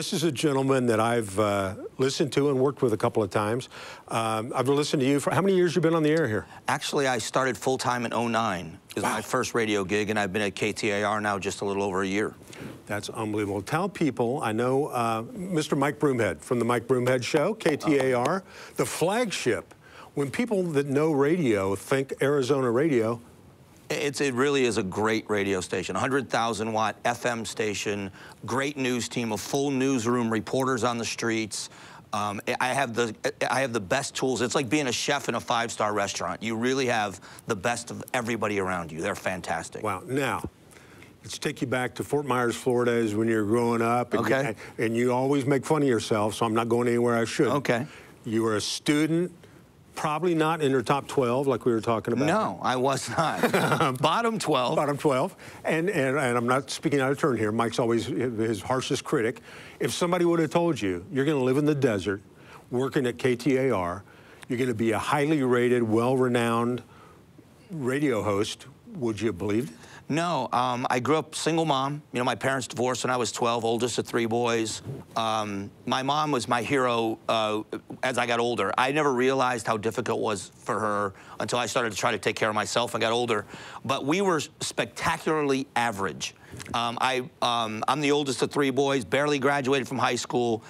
This is a gentleman that I've uh, listened to and worked with a couple of times. Um, I've listened to you for how many years you've been on the air here? Actually, I started full time in 09. It was wow. my first radio gig, and I've been at KTAR now just a little over a year. That's unbelievable. Tell people, I know uh, Mr. Mike Broomhead from the Mike Broomhead Show, KTAR, the flagship. When people that know radio think Arizona radio, it's, it really is a great radio station, 100,000 watt FM station, great news team, a full newsroom, reporters on the streets. Um, I have the I have the best tools. It's like being a chef in a five-star restaurant. You really have the best of everybody around you. They're fantastic. Wow. Now, let's take you back to Fort Myers, Florida, as when you were growing up. And okay. You, and you always make fun of yourself, so I'm not going anywhere I should. Okay. You were a student probably not in your top 12 like we were talking about. No, I was not. Bottom 12. Bottom 12. And, and, and I'm not speaking out of turn here. Mike's always his harshest critic. If somebody would have told you you're going to live in the desert, working at KTAR, you're going to be a highly rated, well-renowned radio host, would you have believed it? No, um, I grew up single mom. You know, my parents divorced when I was 12, oldest of three boys. Um, my mom was my hero uh, as I got older. I never realized how difficult it was for her until I started to try to take care of myself and got older. But we were spectacularly average. Um, I, um, I'm the oldest of three boys, barely graduated from high school,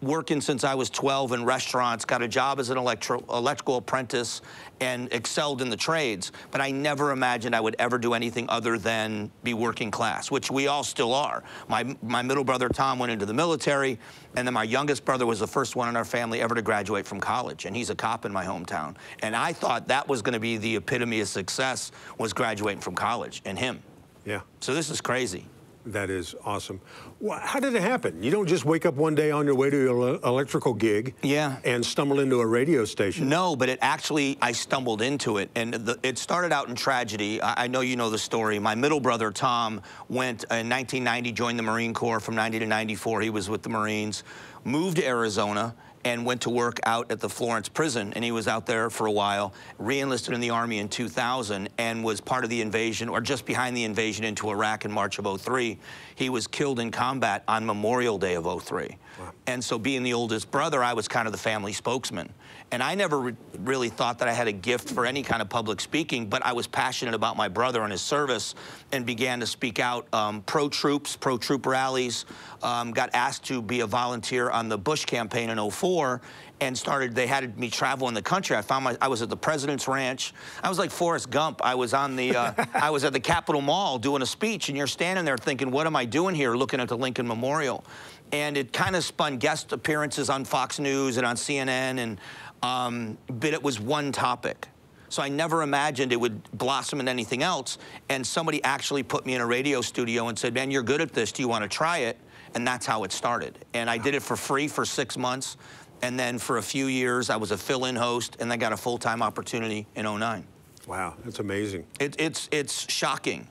working since I was 12 in restaurants, got a job as an electro electrical apprentice, and excelled in the trades. But I never imagined I would ever do anything other than be working class, which we all still are. My, my middle brother, Tom, went into the military, and then my youngest brother was the first one in our family ever to graduate from college, and he's a cop in my hometown. And I thought that was going to be the epitome of success, was graduating from college, and him. Yeah. So this is crazy. That is awesome. Well, How did it happen? You don't just wake up one day on your way to your electrical gig yeah. and stumble into a radio station. No, but it actually, I stumbled into it. And the, it started out in tragedy. I, I, know you know the story. My middle brother, Tom, went uh, in 1990, joined the Marine Corps from 90 to 94. He was with the Marines, moved to Arizona, and went to work out at the Florence prison. And he was out there for a while, re-enlisted in the Army in 2000, and was part of the invasion, or just behind the invasion into Iraq in March of 03. He was killed in combat on Memorial Day of 03. Wow. And so being the oldest brother, I was kind of the family spokesman. And I never re really thought that I had a gift for any kind of public speaking, but I was passionate about my brother and his service and began to speak out um, pro-troops, pro-troop rallies, um, got asked to be a volunteer on the Bush campaign in 04 and started, they had me travel in the country. I found my, I was at the President's Ranch. I was like Forrest Gump. I was on the, uh, I was at the Capitol Mall doing a speech and you're standing there thinking, what am I doing here looking at the Lincoln Memorial? And it kind of spun guest appearances on Fox News and on CNN and um, but it was one topic. So I never imagined it would blossom into anything else. And somebody actually put me in a radio studio and said, man, you're good at this. Do you want to try it? And that's how it started. And I did it for free for six months. And then for a few years, I was a fill-in host, and I got a full-time opportunity in 09. Wow, that's amazing. It, it's, it's shocking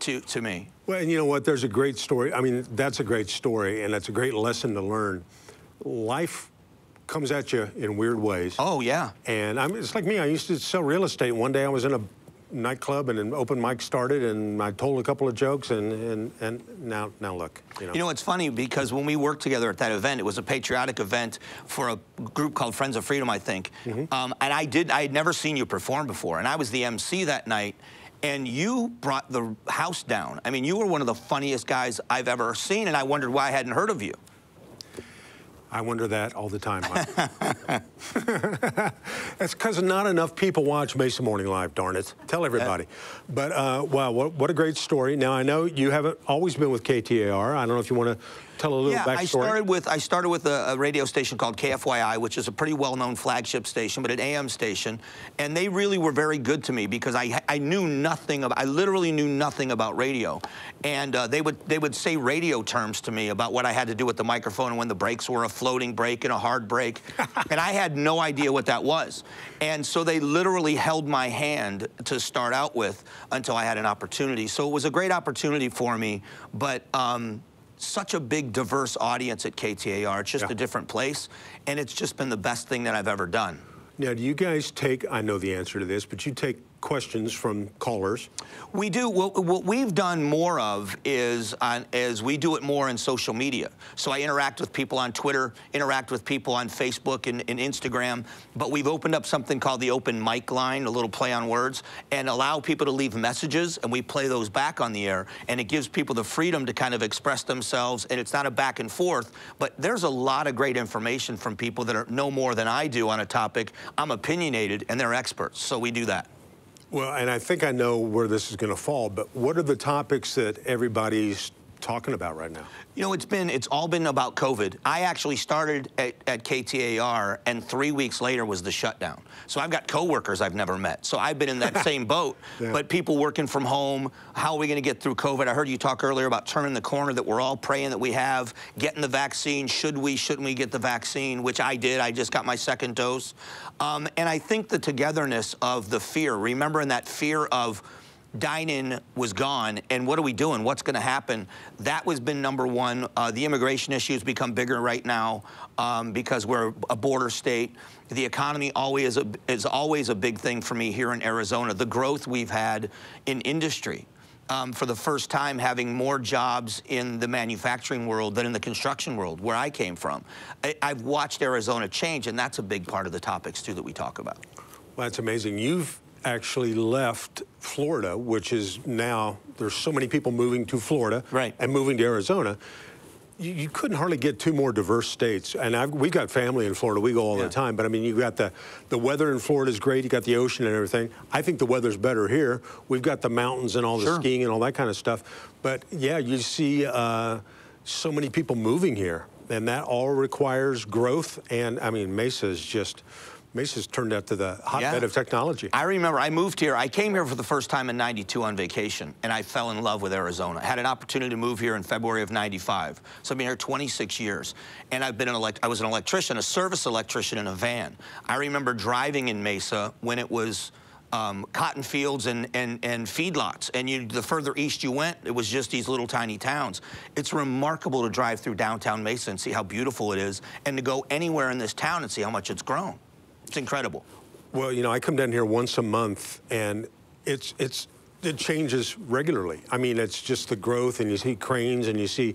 to, to me. Well, and you know what? There's a great story. I mean, that's a great story, and that's a great lesson to learn. Life comes at you in weird ways. Oh, yeah. And I'm, it's like me. I used to sell real estate. One day I was in a nightclub and an open mic started and I told a couple of jokes and, and, and now, now look. You know. you know, it's funny because when we worked together at that event, it was a patriotic event for a group called Friends of Freedom, I think. Mm -hmm. um, and I did, I had never seen you perform before. And I was the MC that night and you brought the house down. I mean, you were one of the funniest guys I've ever seen and I wondered why I hadn't heard of you. I wonder that all the time. That's because not enough people watch Mesa Morning Live, darn it. Tell everybody. But, uh, wow, what, what a great story. Now, I know you haven't always been with KTAR. I don't know if you want to tell a little yeah, backstory. I started with I started with a, a, radio station called KFYI, which is a pretty well-known flagship station, but an AM station, and they really were very good to me because I I knew nothing about I literally knew nothing about radio, and uh, they would they would say radio terms to me about what I had to do with the microphone and when the breaks were a floating break and a hard break, and I had no idea what that was, and so they literally held my hand to start out with until I had an opportunity. So it was a great opportunity for me, but. Um, such a big, diverse audience at KTAR. It's just yeah. a different place, and it's just been the best thing that I've ever done. Now, do you guys take, I know the answer to this, but you take questions from callers. We do. What, we've done more of is on, is we do it more in social media. So I interact with people on Twitter, interact with people on Facebook and, and Instagram. But we've opened up something called the open mic line, a little play on words, and allow people to leave messages, and we play those back on the air. And it gives people the freedom to kind of express themselves, and it's not a back and forth. But there's a lot of great information from people that are know more than I do on a topic. I'm opinionated, and they're experts, so we do that. Well, and I think I know where this is going to fall, but what are the topics that everybody's talking about right now? You know, it's been it's all been about COVID. I actually started at, at KTAR, and three weeks later was the shutdown. So I've got coworkers I've never met. So I've been in that same boat. Yeah. But people working from home, how are we going to get through COVID? I heard you talk earlier about turning the corner that we're all praying that we have, getting the vaccine. Should we? Shouldn't we get the vaccine? Which I did. I just got my second dose. Um, and I think the togetherness of the fear, remembering that fear of dine-in was gone, and what are we doing? What's going to happen? That was been number one. Uh, the immigration issue has become bigger right now um, because we're a border state. The economy always is, a, is always a big thing for me here in Arizona. The growth we've had in industry. Um, for the first time having more jobs in the manufacturing world than in the construction world, where I came from. I, I've watched Arizona change, and that's a big part of the topics, too, that we talk about. Well, that's amazing. You've actually left Florida, which is now, there's so many people moving to Florida Right. and moving to Arizona. You, you couldn't hardly get two more diverse states. And I've, we've got family in Florida. We go all Yeah. the time. But I mean, you got the, the weather in Florida is great. You got the ocean and everything. I think the weather's better here. We've got the mountains and all the Sure. skiing and all that kind of stuff. But yeah, you see uh, so many people moving here. And that all requires growth. And I mean, Mesa is just, Mesa's turned out to the hotbed Yeah. of technology. I remember I moved here. I came here for the first time in 92 on vacation, and I fell in love with Arizona. I had an opportunity to move here in February of 95. So I've been here 26 years. And I've been an elect- I was an electrician, a service electrician in a van. I remember driving in Mesa when it was um, cotton fields and, and, and feedlots. And you, the further east you went, it was just these little tiny towns. It's remarkable to drive through downtown Mesa and see how beautiful it is, and to go anywhere in this town and see how much it's grown. It's incredible. Well, you know, I come down here once a month, and it's it's it changes regularly. I mean, it's just the growth, and you see cranes, and you see,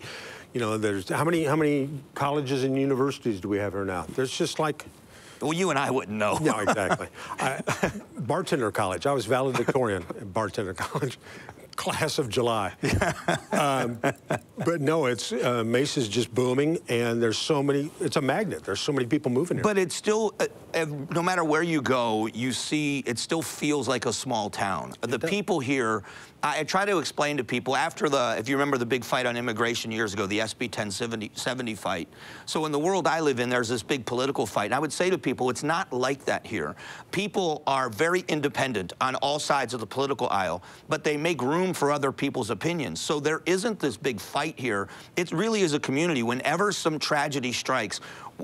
you know, there's how many how many colleges and universities do we have here now? There's just like. Well, you and I wouldn't know. Yeah, exactly. I, bartender college. I was valedictorian at bartender college, class of July. um, but no, it's uh, Mesa's just booming, and there's so many. It's a magnet. There's so many people moving here. But it's still, uh, no matter where you go, you see it still feels like a small town. The does. people here, I, I try to explain to people after the, if you remember the big fight on immigration years ago, the SB 1070 70 fight. So in the world I live in, there's this big political fight. And I would say to people, it's not like that here. People are very independent on all sides of the political aisle, but they make room for other people's opinions. So there isn't this big fight here. It really is a community. Whenever some tragedy strikes,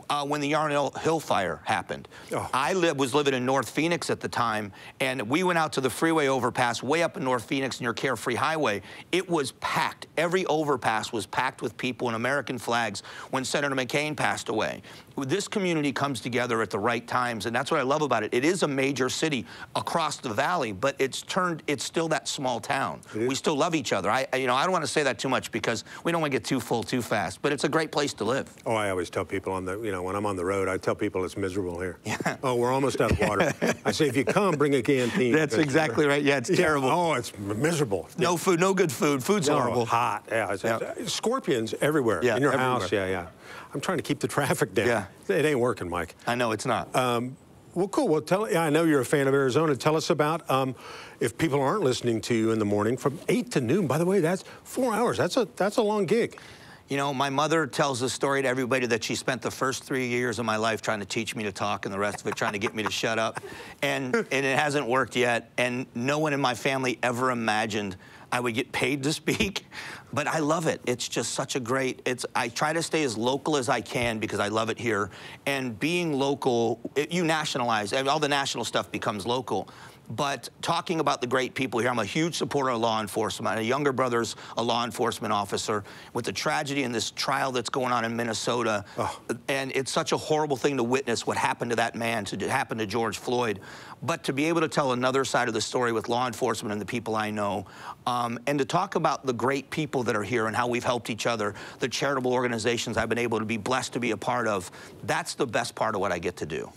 uh, when the Yarnell Hill fire happened. Oh. I live, was living in North Phoenix at the time, and we went out to the freeway overpass way up in North Phoenix near Carefree Highway. It was packed. Every overpass was packed with people and American flags when Senator McCain passed away. This community comes together at the right times, and that's what I love about it. It is a major city across the valley, but it's turned, it's still that small town. We still love each other. I, I- you know, I don't want to say that too much because we don't want to get too full too fast, but it's a great place to live. Oh, I always tell people on the, you know, when I'm on the road, I tell people it's miserable here. Oh, we're almost out of water. I say, if you come, bring a canteen. That's exactly right. Yeah, it's Yeah, terrible. Oh, it's miserable. No food, no good food. Food's No, horrible. hot. Yeah, Yeah. it's- Scorpions everywhere. Yeah, in your everywhere. house. Yeah, yeah. I'm trying to keep the traffic down. Yeah. It ain't working, Mike. I know it's not. Well, cool. Well, tell. Yeah, I know you're a fan of Arizona. Tell us about um, if people aren't listening to you in the morning from eight to noon. By the way, that's four hours. That's a that's a long gig. You know, my mother tells the story to everybody that she spent the first three years of my life trying to teach me to talk and the rest of it trying to get me to shut up. And, and it hasn't worked yet. And no one in my family ever imagined I would get paid to speak. But I love it. It's just such a great, it's, I try to stay as local as I can because I love it here. And being local, it, you nationalize, and all the national stuff becomes local. But talking about the great people here, I'm a huge supporter of law enforcement. My younger brother's a law enforcement officer. With the tragedy in this trial that's going on in Minnesota, oh. and it's such a horrible thing to witness what happened to that man, to happen to George Floyd. But to be able to tell another side of the story with law enforcement and the people I know, um, and to talk about the great people that are here and how we've helped each other, the charitable organizations I've been able to be blessed to be a part of, that's the best part of what I get to do.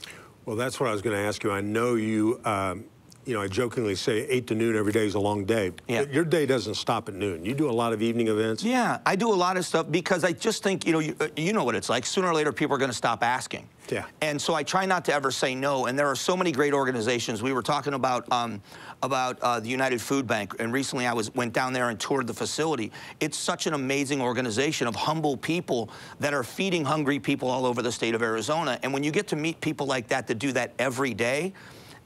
Well, that's what I was going to ask you. I know you. Um, you know, I jokingly say eight to noon every day is a long day. Yeah. Your day doesn't stop at noon. You do a lot of evening events. Yeah, I do a lot of stuff because I just think, you know, you, uh, you know what it's like. Sooner or later, people are going to stop asking. Yeah. And so I try not to ever say no. And there are so many great organizations. We were talking about um, about uh, the United Food Bank, and recently I was went down there and toured the facility. It's such an amazing organization of humble people that are feeding hungry people all over the state of Arizona. And when you get to meet people like that that do that every day,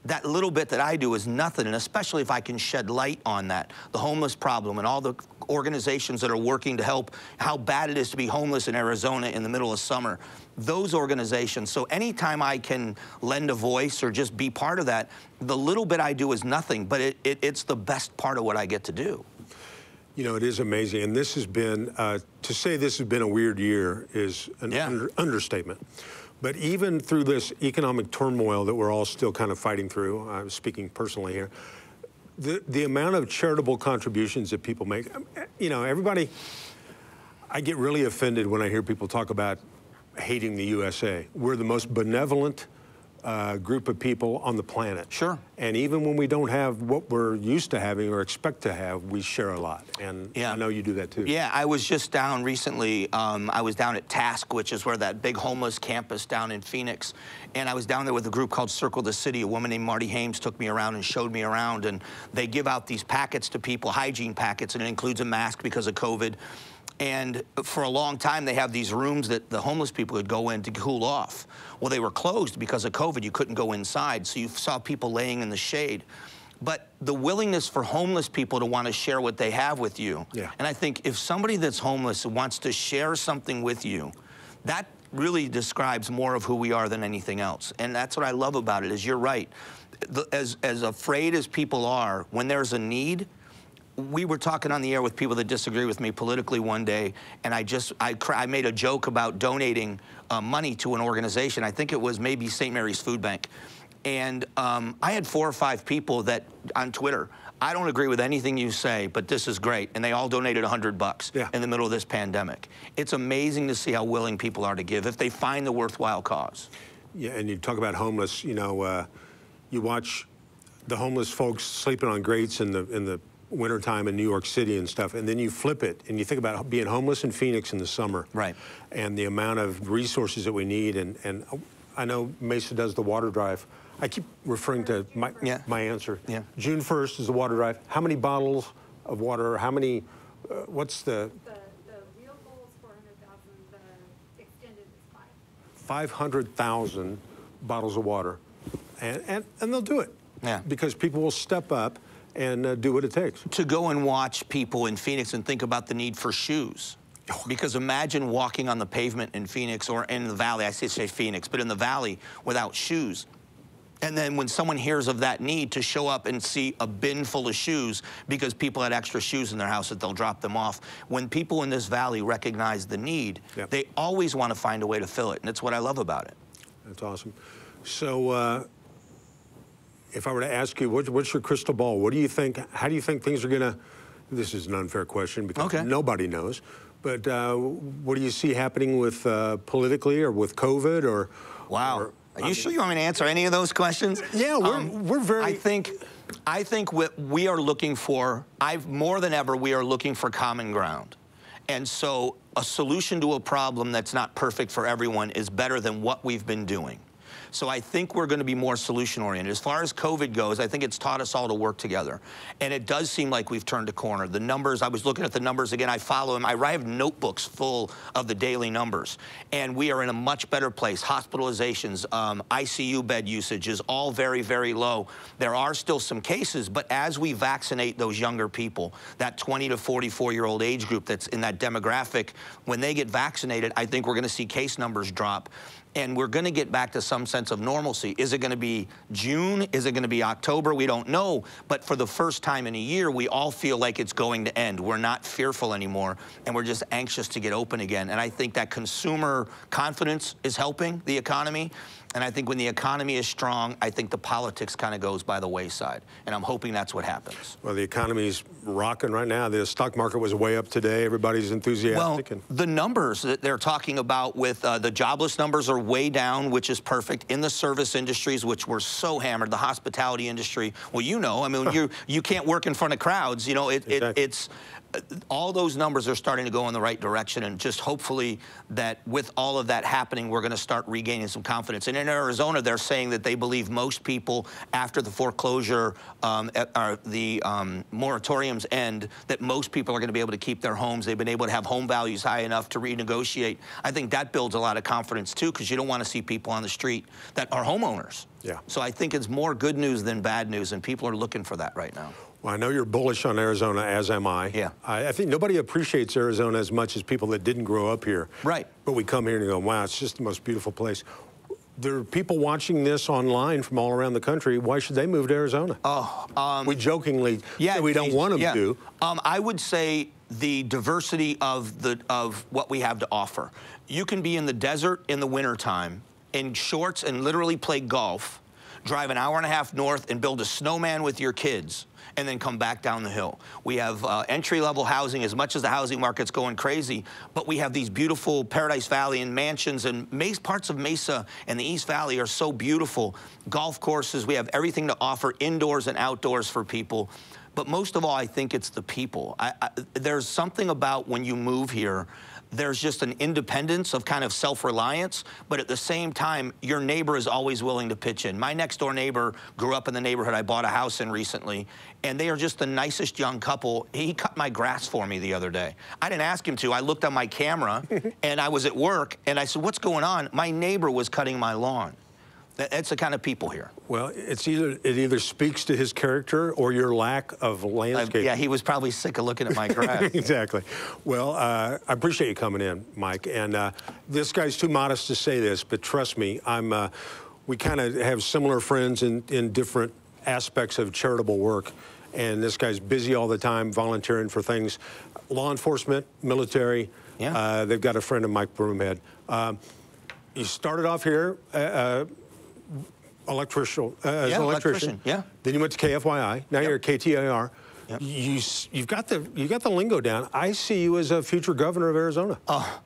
that little bit that I do is nothing, and especially if I can shed light on that, the homeless problem and all the organizations that are working to help how bad it is to be homeless in Arizona in the middle of summer. Those organizations. So anytime I can lend a voice or just be part of that, the little bit I do is nothing, but it, it, it's the best part of what I get to do. You know, it is amazing. And this has been, uh, to say this has been a weird year is an yeah. under, understatement. But even through this economic turmoil that we're all still kind of fighting through, I'm speaking personally here, the, the amount of charitable contributions that people make, um, eh, you know, everybody, I get really offended when I hear people talk about hating the USA. We're the most benevolent uh, group of people on the planet. Sure. And even when we don't have what we're used to having or expect to have, we share a lot. And yeah. I know you do that too. Yeah, I was just down recently. Um, I was down at CASS, which is where that big homeless campus down in Phoenix. And I was down there with a group called Circle the City. A woman named Marty Hames took me around and showed me around. And they give out these packets to people, hygiene packets, and it includes a mask because of COVID. And for a long time, they have these rooms that the homeless people would go in to cool off. Well, they were closed because of COVID. You couldn't go inside. So you saw people laying in the shade. But the willingness for homeless people to want to share what they have with you. Yeah. And I think if somebody that's homeless wants to share something with you, that really describes more of who we are than anything else. And that's what I love about it is you're right. As, as afraid as people are, when there's a need, we were talking on the air with people that disagree with me politically one day, and I just I, I made a joke about donating uh, money to an organization. I think it was maybe St. Mary's Food Bank, and um, I had four or five people that on Twitter. I don't agree with anything you say, but this is great, and they all donated 100 bucks yeah. in the middle of this pandemic. It's amazing to see how willing people are to give if they find the worthwhile cause. Yeah, and you talk about homeless. You know, uh, you watch the homeless folks sleeping on grates in the in the wintertime in New York City and stuff, and then you flip it and you think about being homeless in Phoenix in the summer. Right. And the amount of resources that we need. And, and I know Mesa does the water drive. I keep referring to my, yeah. my answer. Yeah. June 1st is the water drive. How many bottles of water, how many, uh, what's the? The, the real goal is 400,000, the extended is five. 500,000 bottles of water. And, and, and they'll do it. Yeah. Because people will step up and uh, do what it takes. To go and watch people in Phoenix and think about the need for shoes. Oh. Because imagine walking on the pavement in Phoenix or in the valley, I say, say Phoenix, but in the valley without shoes. And then when someone hears of that need to show up and see a bin full of shoes because people had extra shoes in their house that they'll drop them off, when people in this valley recognize the need, yep. they always want to find a way to fill it. And that's what I love about it. That's awesome. So, uh, if I were to ask you, what, what's your crystal ball? What do you think? How do you think things are going to? This is an unfair question because okay. nobody knows. But uh, what do you see happening with uh, politically or with COVID or? Wow. Or, are you I mean, sure you want me to answer any of those questions? Yeah, we're, um, we're very. I think, I think what we are looking for, I've more than ever, we are looking for common ground. And so a solution to a problem that's not perfect for everyone is better than what we've been doing. So I think we're going to be more solution oriented. As far as COVID goes, I think it's taught us all to work together. And it does seem like we've turned a corner. The numbers, I was looking at the numbers again, I follow them. I have notebooks full of the daily numbers. And we are in a much better place. Hospitalizations, um, ICU bed usage is all very, very low. There are still some cases, but as we vaccinate those younger people, that 20 to 44 year old age group that's in that demographic, when they get vaccinated, I think we're going to see case numbers drop. And we're going to get back to some sense of normalcy. Is it going to be June? Is it going to be October? We don't know. But for the first time in a year, we all feel like it's going to end. We're not fearful anymore, and we're just anxious to get open again. And I think that consumer confidence is helping the economy. And I think when the economy is strong, I think the politics kind of goes by the wayside. And I'm hoping that's what happens. Well, the economy's rocking right now. The stock market was way up today. Everybody's enthusiastic. and the numbers that they're talking about with uh, the jobless numbers are way down, which is perfect. In the service industries, which were so hammered, the hospitality industry. Well, you know, I mean, you you can't work in front of crowds. You know, it, it it's all those numbers are starting to go in the right direction, and just hopefully that with all of that happening, we're going to start regaining some confidence. And in Arizona, they're saying that they believe most people, after the foreclosure, um, or the um, moratoriums end, that most people are going to be able to keep their homes. They've been able to have home values high enough to renegotiate. I think that builds a lot of confidence too, because you don't want to see people on the street that are homeowners. Yeah. So I think it's more good news than bad news, and people are looking for that right now. Well, I know you're bullish on Arizona, as am I. Yeah. I, I think nobody appreciates Arizona as much as people that didn't grow up here. Right. But we come here and go, wow, it's just the most beautiful place. There are people watching this online from all around the country. Why should they move to Arizona? Oh, um, we jokingly yeah, say we don't want them yeah. to. Um, I would say the diversity of the of what we have to offer. You can be in the desert in the wintertime in shorts and literally play golf, drive an hour and a half north and build a snowman with your kids. And then come back down the hill. We have uh, entry level housing as much as the housing market's going crazy, but we have these beautiful Paradise Valley and mansions, and parts of Mesa and the East Valley are so beautiful. Golf courses, we have everything to offer indoors and outdoors for people. But most of all, I think it's the people. I, I, there's something about when you move here, there's just an independence of kind of self reliance, but at the same time, your neighbor is always willing to pitch in. My next door neighbor grew up in the neighborhood I bought a house in recently, and they are just the nicest young couple. He cut my grass for me the other day. I didn't ask him to. I looked on my camera and I was at work, and I said, What's going on? My neighbor was cutting my lawn. That- That's the kind of people here. Well, it's either it either speaks to his character or your lack of Uh, landscape. yeah, he was probably sick of looking at my grass. exactly. Well, uh, I appreciate you coming in, Mike. And uh, this guy's too modest to say this, but trust me, I'm. Uh, we kind of have similar friends in, in different aspects of charitable work, and this guy's busy all the time, volunteering for things, law enforcement, military. Yeah. Uh, they've got a friend of Mike Broomhead. Um, you started off here. Uh, Electrical, uh, as Yeah, an electrician. electrician, yeah. Then you went to KFYI. Now Yep. you're at KTAR. Yep. You, you've got the you got the lingo down. I see you as a future governor of Arizona. Oh,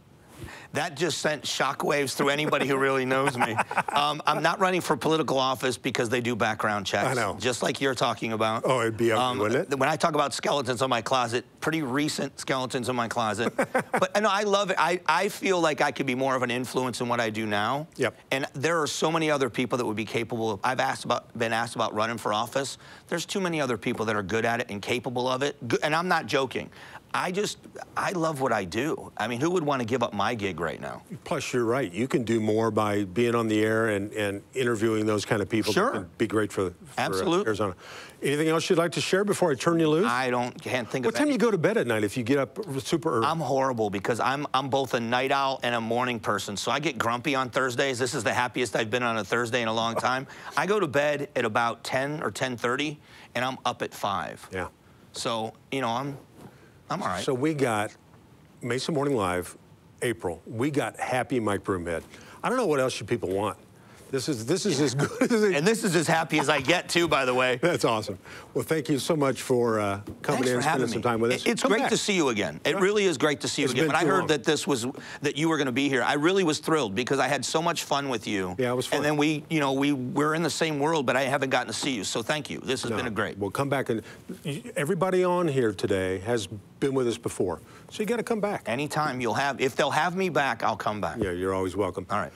That just sent shockwaves through anybody who really knows me. Um, I'm not running for political office because they do background checks. I know. Just like you're talking about. Oh, it'd be ugly, wouldn't it? When I talk about skeletons in my closet, pretty recent skeletons in my closet. but no, I love it. I, I feel like I could be more of an influence in what I do now. Yep. And there are so many other people that would be capable of. I've asked about, been asked about running for office. There's too many other people that are good at it and capable of it. And I'm not joking. I just, I love what I do. I mean, who would want to give up my gig right now? Plus, you're right. You can do more by being on the air and, and interviewing those kind of people. Sure. be great for, for uh, Absolutely. Arizona. Anything else you'd like to share before I turn you loose? I don't, can't think what of What time any- you go to bed at night if you get up super early? I'm horrible because I'm I'm both a night owl and a morning person. So I get grumpy on Thursdays. This is the happiest I've been on a Thursday in a long time. I go to bed at about 10 or 10:30 and I'm up at 5. yeah. So, you know, I'm I'm all right. So we got Mesa Morning Live, April. We got Happy Mike Broomhead. I don't know what else should people want. This is this is as good as it and this is as happy as I get too, by the way. That's awesome. Well, thank you so much for uh, coming Thanks in and spending some time with us. It's Come great back. to see you again. It really is great to see you It's again. When I heard long. that this was that you were going to be here, I really was thrilled because I had so much fun with you. Yeah, it was fun. And then we, you know, we we're in the same world, but I haven't gotten to see you. So thank you. This has No, been a great. We'll come back and everybody on here today has been with us before, so you got to come back. Anytime you'll have, if they'll have me back, I'll come back. Yeah, you're always welcome. All right.